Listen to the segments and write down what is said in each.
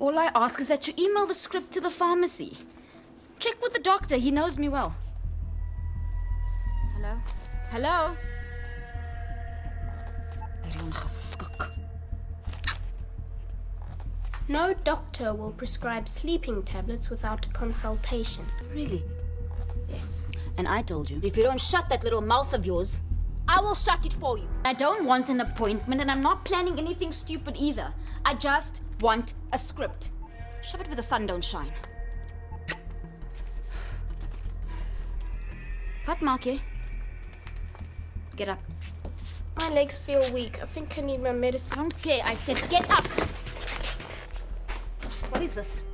All I ask is that you email the script to the pharmacy. Check with the doctor, he knows me well. Hello? Hello? No doctor will prescribe sleeping tablets without a consultation. Really? Yes. And I told you, if you don't shut that little mouth of yours, I will shut it for you. I don't want an appointment, and I'm not planning anything stupid either. I just want a script. Shove it where the sun don't shine. Wat Marky? Get up. My legs feel weak. I think I need my I medicine. don't care. I said get up. What is this?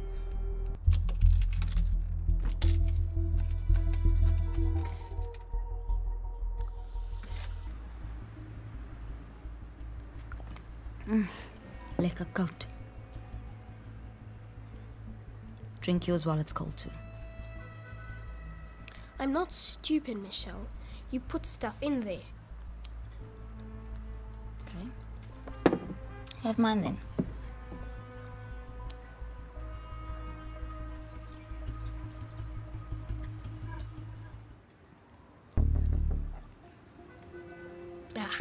Mm, a goat. Drink yours while it's cold too. I'm not stupid, Michelle. You put stuff in there. Okay. Have mine then. Ah,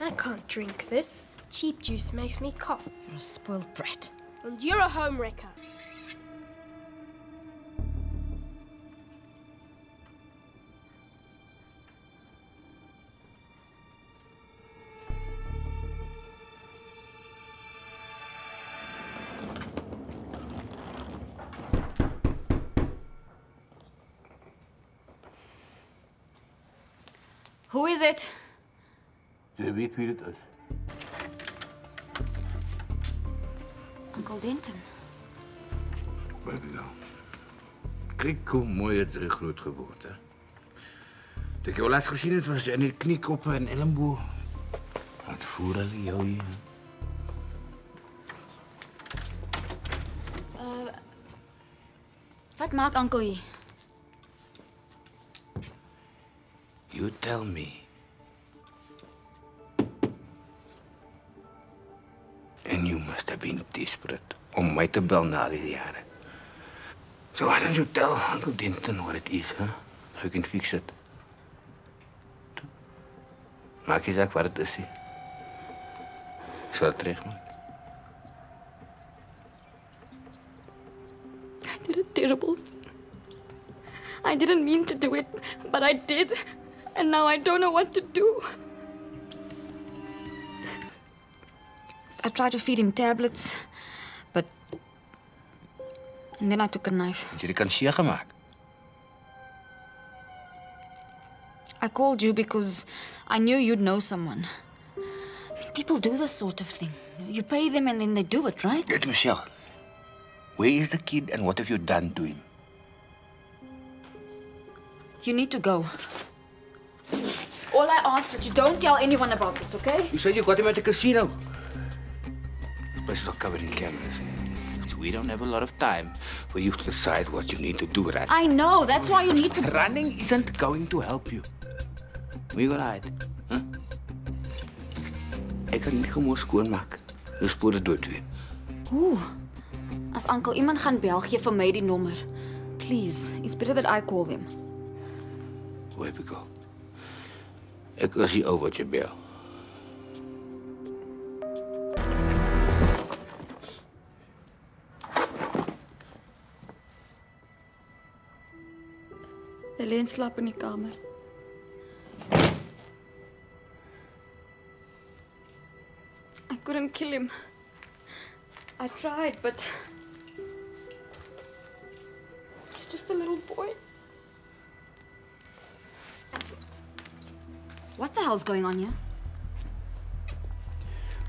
I can't drink this. Cheap juice makes me cough. You're a spoiled brat. And you're a home wrecker. Who is it? Jy weet wie dit is. Uncle Denton. Wat is nou? Kyk hoe mooi het jy groot geword, hè. Toe ek jou laas gesien het, was jy in die kniekoppe en elmboog. Wat voer hulle jou hier? Wat maak Uncle hier? You tell me. And you must have been desperate om my te bel na die jare. So why don't you tell Uncle Denton what it is, huh? So you can fix it. Maak nie saak wat dit is. Ek sal dit regmaak. I did a terrible thing. I didn't mean to do it, but I did. And now I don't know what to do. I tried to feed him tablets, but. And then I took a knife. Het jy dit kan seer gemaak? I called you because I knew you'd know someone. I mean, people do this sort of thing. You pay them and then they do it, right? Good, Michelle. Where is the kid and what have you done to him? You need to go. All I ask is that you don't tell anyone about this, okay? You said you got him at the casino. The place is all covered in cameras. So we don't have a lot of time for you to decide what you need to do, right? I know. That's why you need to. Running isn't going to help you. Where you gonna hide? Huh? Ek kan nie gewoon skoonmaak. Jou spore dood weer. Ooh. As Uncle iemand gaan bel, gee vir my die nommer. Please, it's better that I call him. Where heb go? al? Ek was die ou wat jy bel. Helene slaap in die kamer. I couldn't kill him. I tried, but it's just a little boy. What the hell's going on here?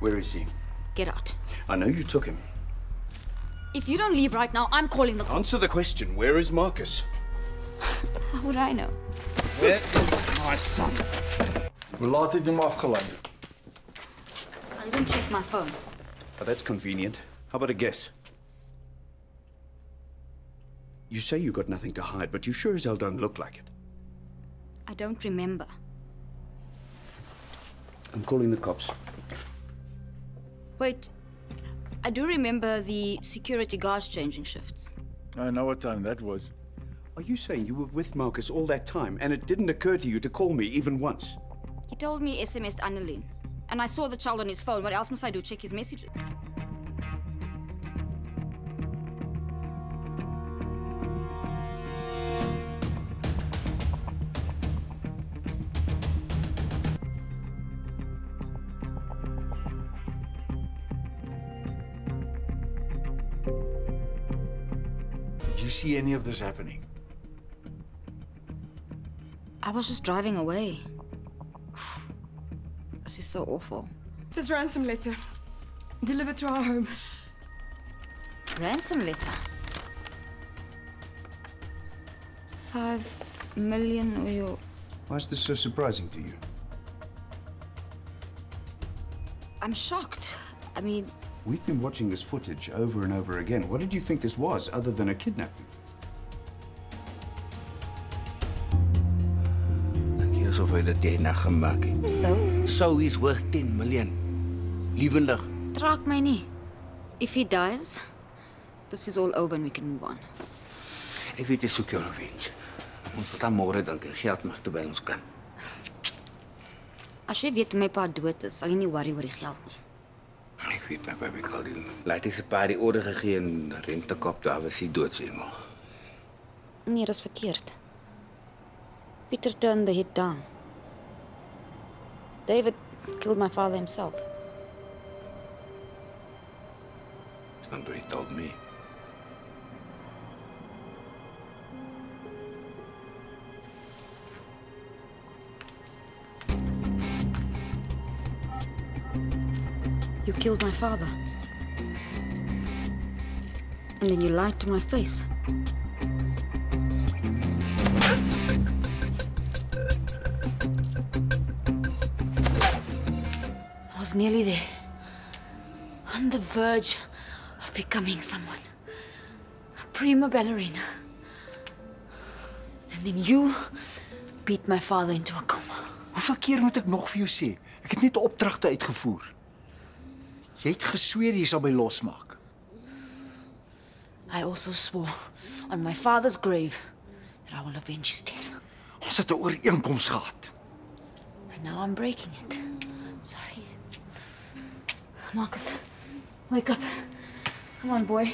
Where is he? Get out. I know you took him. If you don't leave right now, I'm calling the cops. Answer the question. Where is Marcus? How would I know? Where is my son? Hoe laat het jy hom afgelei? I didn't check my phone. Oh, that's convenient. How about a guess? You say you got nothing to hide, but you sure as hell don't look like it. I don't remember. I'm calling the cops. Wait, I do remember the security guards changing shifts. I know what time that was. Are you saying you were with Marcus all that time and it didn't occur to you to call me even once? He told me SMS'd Annalene. And I saw the child on his phone. What else must I do? Check his messages. Did you see any of this happening? I was just driving away. This is so awful. This ransom letter. Delivered to our home. Ransom letter. Five million oyo. Why is this so surprising to you? I'm shocked. I mean, We've been watching this footage over and over again. What did you think this was other than a kidnapping? Asof hy dit eendag gemaak het? so So he's worth 10 million. Liewendig. traak my nie. If he dies, this is all over and we can move on. Ek weet jy soek jou revenge. Ons moet dan môre dink en geld mag toe by ons kan. As jy weet my pa dood is, sal jy nie worry oor die geld nie. Ek weet my baby Colleen. Laat hy se pa die orde gegee en rentekop daar was hy doodsengel. Nee, dis verkeerd. Peter turned the hit down. David killed my father himself. It's not what he told me. You killed my father. And then you lied to my face. Was nearly there. On the verge of becoming someone. A prima ballerina. And then you beat my father into a coma. Hoeveel keer moet ek nog vir jou sê? Ek het net opdragte uitgevoer. Jy het gesweer jy sal my losmaak. I also swore on my father's grave that I will avenge his death. Ons het 'n ooreenkoms gehad. And now I'm breaking it. Sorry. Marcus, wake up. Come on, boy.